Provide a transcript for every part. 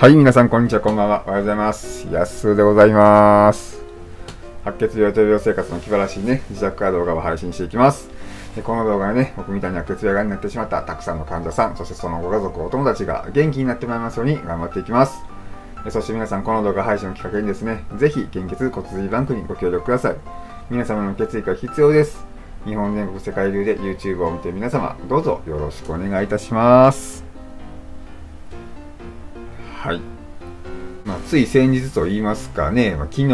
はい、皆さん、こんにちは、こんばんは。おはようございます。やすでございます。白血病と病生活の気晴らしいね、自宅から動画を配信していきます。でこの動画でね、僕みたいに白血病がになってしまったたくさんの患者さん、そしてそのご家族、お友達が元気になってまいりますように頑張っていきます。そして皆さん、この動画配信をきっかけにですね、ぜひ、献血骨髄バンクにご協力ください。皆様の血液が必要です。日本全国世界中で YouTube を見て皆様、どうぞよろしくお願いいたします。つい先日と言いますかね、まあ、昨日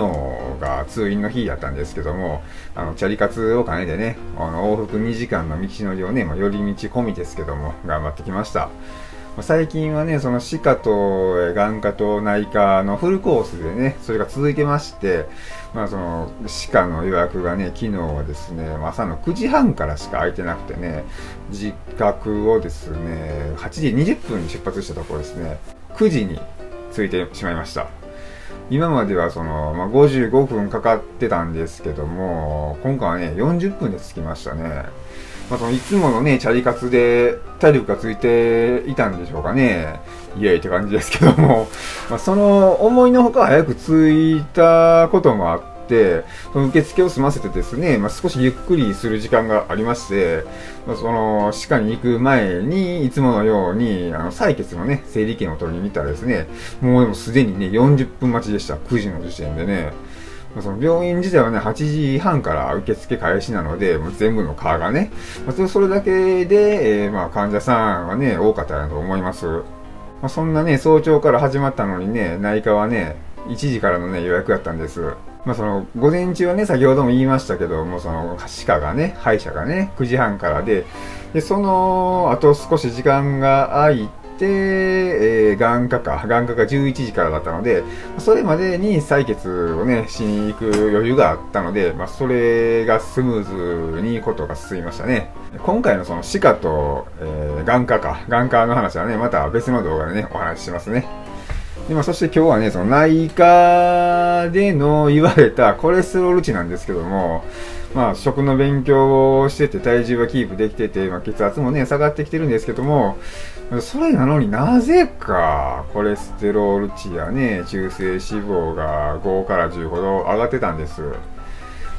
が通院の日やったんですけども、あの、チャリ活を兼ねてね、あの、往復2時間の道のりをね、まあ、寄り道込みですけども、頑張ってきました。最近はね、その歯科と眼科と内科のフルコースでね、それが続いてまして、まあその歯科の予約がね、昨日はですね、朝の9時半からしか空いてなくてね、自覚をですね、8時20分に出発したところですね、9時についてしまいました。今まではその、まあ、55分かかってたんですけども、今回はね、40分で着きましたね。まあ、そのいつものね、チャリカツで体力がついていたんでしょうかね。イエイって感じですけども、まあ、その思いのほか早く着いたこともあって、その受付を済ませてですね、まあ、少しゆっくりする時間がありまして、まあ、その歯科に行く前に、いつものように、あの、採血のね、整理券を取りに行ったらですね、もうでもすでにね、40分待ちでした。9時の時点でね。その病院自体はね、8時半から受付開始なので、もう全部のカーがね、まあ、それだけで、えー、まあ患者さんはね、多かったなと思います。まあ、そんなね、早朝から始まったのにね、内科はね、1時からのね、予約やったんです。まあその、午前中はね、先ほども言いましたけども、その、歯科がね、歯医者がね、9時半からで、で、その、あと少し時間が空いて、えー、眼科か、眼科が11時からだったので、それまでに採血をね、しに行く余裕があったので、まあ、それがスムーズにことが進みましたね。今回のその歯科と、えー、眼科か、眼科の話はね、また別の動画でね、お話ししますね。でまあ、そして今日はね、その内科での言われたコレステロール値なんですけども、まあ、食の勉強をしてて体重はキープできてて、まあ、血圧もね、下がってきてるんですけども、それなのになぜかコレステロール値やね、中性脂肪が5から10ほど上がってたんです。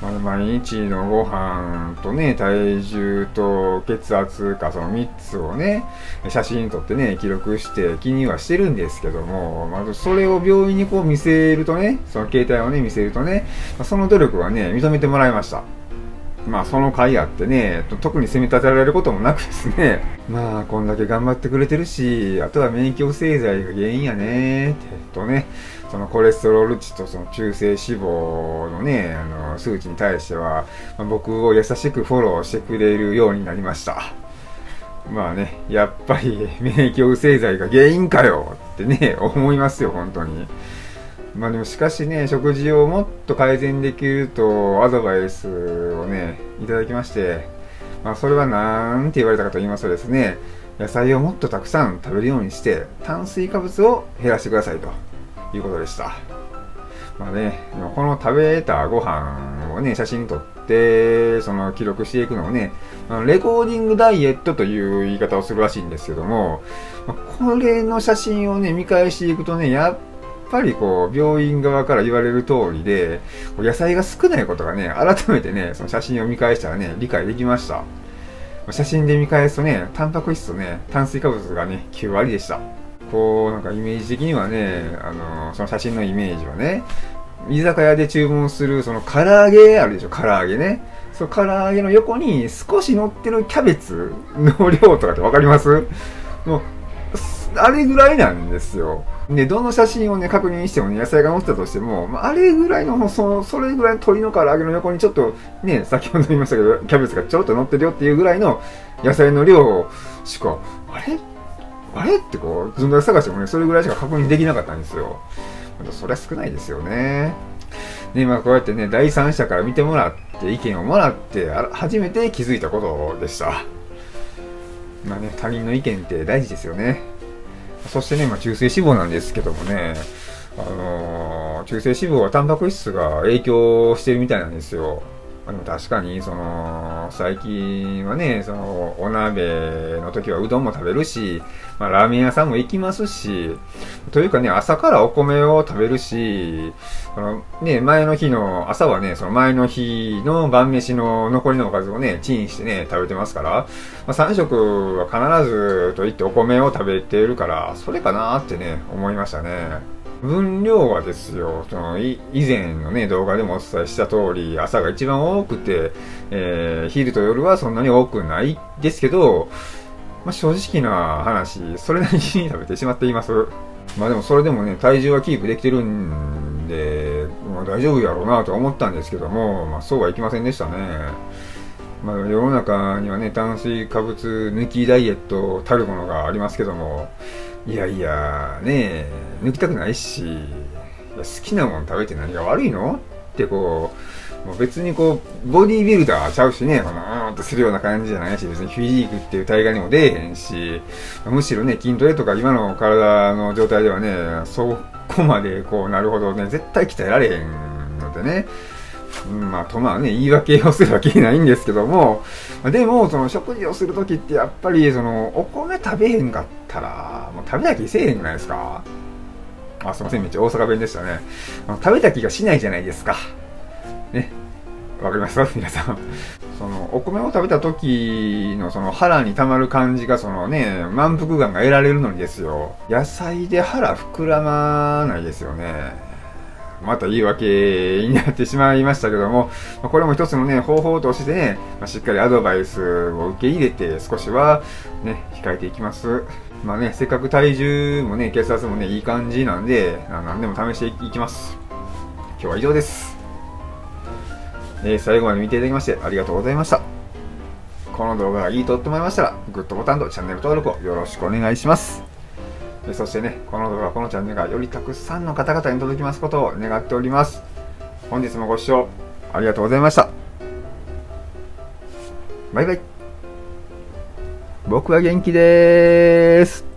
まあ、毎日のご飯とね、体重と血圧か、その3つをね、写真撮ってね、記録して気にはしてるんですけども、まずそれを病院にこう見せるとね、その携帯をね、見せるとね、その努力はね、認めてもらいました。まあその甲斐あってね、特に責め立てられることもなくですね、まあこんだけ頑張ってくれてるし、あとは免疫抑制剤が原因やね、ってとね、そのコレステロール値とその中性脂肪のね、あの数値に対しては、まあ、僕を優しくフォローしてくれるようになりました。まあね、やっぱり免疫抑制剤が原因かよってね、思いますよ、本当に。まあでもしかしね、食事をもっと改善できるとアドバイスをね、いただきまして、まあそれは何て言われたかと言いますとですね、野菜をもっとたくさん食べるようにして、炭水化物を減らしてくださいということでした。まあね、この食べたご飯をね、写真撮って、その記録していくのをね、レコーディングダイエットという言い方をするらしいんですけども、これの写真をね、見返していくとね、やっぱりこう、病院側から言われる通りで、野菜が少ないことがね、改めてね、その写真を見返したらね、理解できました。写真で見返すとね、タンパク質とね、炭水化物がね、9割でした。こう、なんかイメージ的にはね、あのその写真のイメージはね、居酒屋で注文する、その唐揚げあるでしょ、唐揚げね。その唐揚げの横に少し乗ってるキャベツの量とかってわかります？もう、あれぐらいなんですよ。で、どの写真をね、確認してもね、野菜が載ってたとしても、まあ、あれぐらいの、そのそれぐらいの鶏の唐揚げの横にちょっと、ね、先ほど言いましたけど、キャベツがちょろっと乗ってるよっていうぐらいの野菜の量しか、あれ？あれ？ってこう、ずんだ探してもね、それぐらいしか確認できなかったんですよ。それは少ないですよね。で、まあこうやってね、第三者から見てもらって、意見をもらってあら、初めて気づいたことでした。まあね、他人の意見って大事ですよね。そしてね、まあ、中性脂肪なんですけどもね、あのー、中性脂肪はタンパク質が影響してるみたいなんですよ。でも確かに、その、最近はね、その、お鍋の時はうどんも食べるし、まあ、ラーメン屋さんも行きますし、というかね、朝からお米を食べるし、その、ね、前の日の、朝はね、その前の日の晩飯の残りのおかずをね、チンしてね、食べてますから、まあ、3食は必ずと言ってお米を食べているから、それかなってね、思いましたね。分量はですよ、その以前のね、動画でもお伝えした通り、朝が一番多くて、えー、昼と夜はそんなに多くないですけど、まあ、正直な話、それなりに食べてしまっています。まあでもそれでもね、体重はキープできてるんで、まあ、大丈夫やろうなと思ったんですけども、まあそうはいきませんでしたね。まあ世の中にはね、炭水化物抜きダイエットたるものがありますけども、いやいや、ね抜きたくないし、好きなもの食べて何が悪いの？ってこう、もう別にこう、ボディービルダーちゃうしね、このーんとするような感じじゃないし、別にフィジークっていう大会にも出えへんし、むしろね、筋トレとか今の体の状態ではね、そこまでこうなるほどね、絶対鍛えられへんのでね、まあ、とまあね、言い訳をするわけないんですけども、でも、その食事をするときってやっぱり、その、お米食べへんかったら、もう食べた気せえへんくないですかあ、すいません、めっちゃ大阪弁でしたね。食べた気がしないじゃないですか。ね。わかります？皆さん。その、お米を食べた時のその腹に溜まる感じがそのね、満腹感が得られるのにですよ。野菜で腹膨らまないですよね。また言い訳になってしまいましたけども、まこれも一つのね、方法としてね、ましっかりアドバイスを受け入れて少しはね、控えていきます。まあね、せっかく体重もね、血圧もね、いい感じなんで、何でも試していきます。今日は以上です。えー、最後まで見ていただきましてありがとうございました。この動画がいいと思いましたら、グッドボタンとチャンネル登録をよろしくお願いします。そしてね、この動画、このチャンネルがよりたくさんの方々に届きますことを願っております。本日もご視聴ありがとうございました。バイバイ。僕は元気でーす。